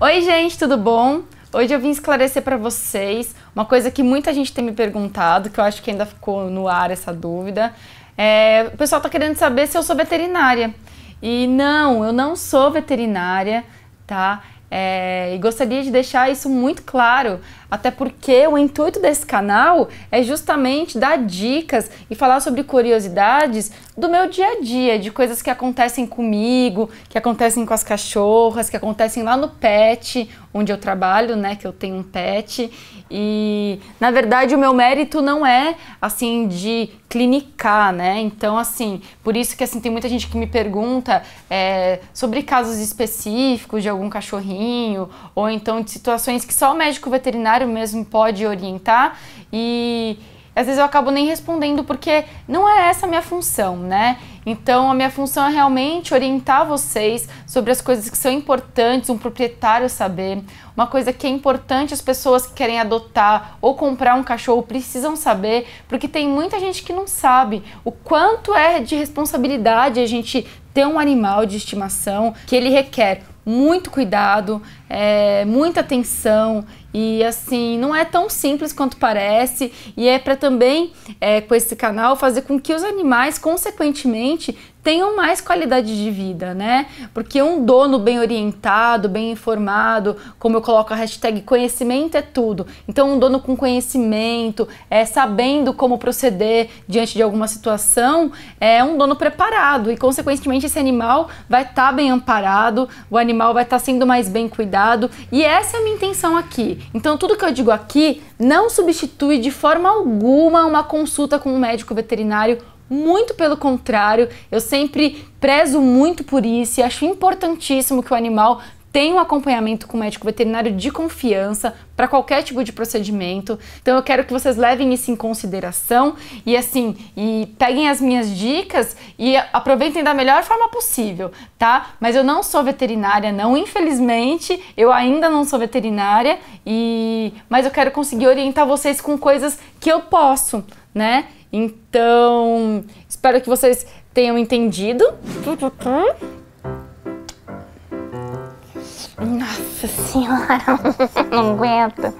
Oi, gente, tudo bom? Hoje eu vim esclarecer para vocês uma coisa que muita gente tem me perguntado, que eu acho que ainda ficou no ar essa dúvida. É, o pessoal está querendo saber se eu sou veterinária. E não, eu não sou veterinária, tá? É, e gostaria de deixar isso muito claro, até porque o intuito desse canal é justamente dar dicas e falar sobre curiosidades do meu dia a dia, de coisas que acontecem comigo, que acontecem com as cachorras, que acontecem lá no pet, onde eu trabalho, né, que eu tenho um pet. E na verdade o meu mérito não é assim de clinicar, né? Então assim, por isso que assim tem muita gente que me pergunta é, sobre casos específicos de algum cachorrinho ou então de situações que só o médico veterinário mesmo pode orientar e às vezes eu acabo nem respondendo porque não é essa a minha função, né? Então a minha função é realmente orientar vocês sobre as coisas que são importantes um proprietário saber. Uma coisa que é importante as pessoas que querem adotar ou comprar um cachorro precisam saber, porque tem muita gente que não sabe o quanto é de responsabilidade a gente ter um animal de estimação que ele requer muito cuidado, é, muita atenção. E assim não é tão simples quanto parece. E é para também é, com esse canal fazer com que os animais consequentemente tenham mais qualidade de vida, né? Porque um dono bem orientado, bem informado, como eu coloco a hashtag conhecimento é tudo. Então um dono com conhecimento, é sabendo como proceder diante de alguma situação, é um dono preparado e consequentemente esse animal vai estar tá bem amparado, o animal vai estar tá sendo mais bem cuidado e essa é a minha intenção aqui. Então, tudo que eu digo aqui não substitui de forma alguma uma consulta com um médico veterinário muito pelo contrário, eu sempre prezo muito por isso e acho importantíssimo que o animal tem um acompanhamento com um médico veterinário de confiança para qualquer tipo de procedimento. Então eu quero que vocês levem isso em consideração e assim, e peguem as minhas dicas e aproveitem da melhor forma possível, tá? Mas eu não sou veterinária, não, infelizmente, eu ainda não sou veterinária e mas eu quero conseguir orientar vocês com coisas que eu posso, né? Então, espero que vocês tenham entendido. Nossa senhora, não aguento.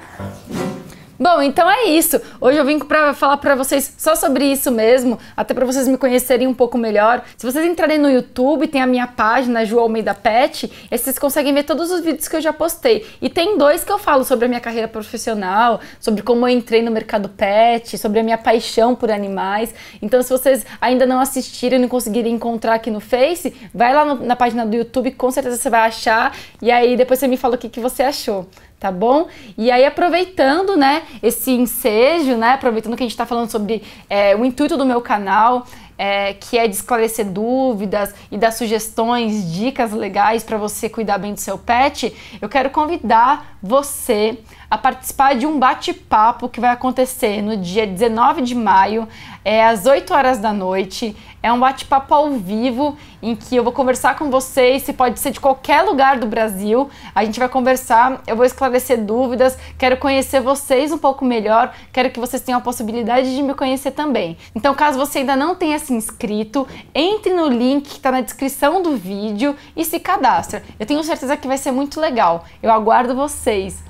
Bom, então é isso. Hoje eu vim para falar para vocês só sobre isso mesmo, até para vocês me conhecerem um pouco melhor. Se vocês entrarem no YouTube, tem a minha página, Ju Almeida Pet, e vocês conseguem ver todos os vídeos que eu já postei. E tem dois que eu falo sobre a minha carreira profissional, sobre como eu entrei no mercado pet, sobre a minha paixão por animais. Então, se vocês ainda não assistiram e não conseguirem encontrar aqui no Face, vai lá no, na página do YouTube, com certeza você vai achar. E aí depois você me fala o que, que você achou tá bom? E aí aproveitando, né, esse ensejo, né, aproveitando que a gente está falando sobre é, o intuito do meu canal, é, que é de esclarecer dúvidas e dar sugestões, dicas legais para você cuidar bem do seu pet, eu quero convidar você a participar de um bate-papo que vai acontecer no dia 19 de maio, é às 8 horas da noite. É um bate-papo ao vivo em que eu vou conversar com vocês, se pode ser de qualquer lugar do Brasil. A gente vai conversar, eu vou esclarecer dúvidas, quero conhecer vocês um pouco melhor, quero que vocês tenham a possibilidade de me conhecer também. Então, caso você ainda não tenha se inscrito, entre no link que está na descrição do vídeo e se cadastre. Eu tenho certeza que vai ser muito legal. Eu aguardo vocês.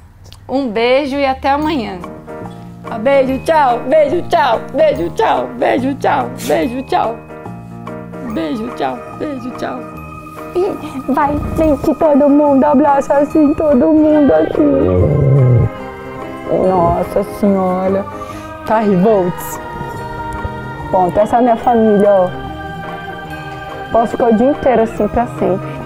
Um beijo e até amanhã. Beijo, tchau, beijo, tchau, beijo, tchau, beijo, tchau, beijo, tchau. Beijo, tchau, beijo, tchau. Vai, vem que todo mundo abraça assim, todo mundo assim. Nossa senhora. Tá, Revolts? Essa é a minha família, ó. Posso ficar o dia inteiro assim pra sempre.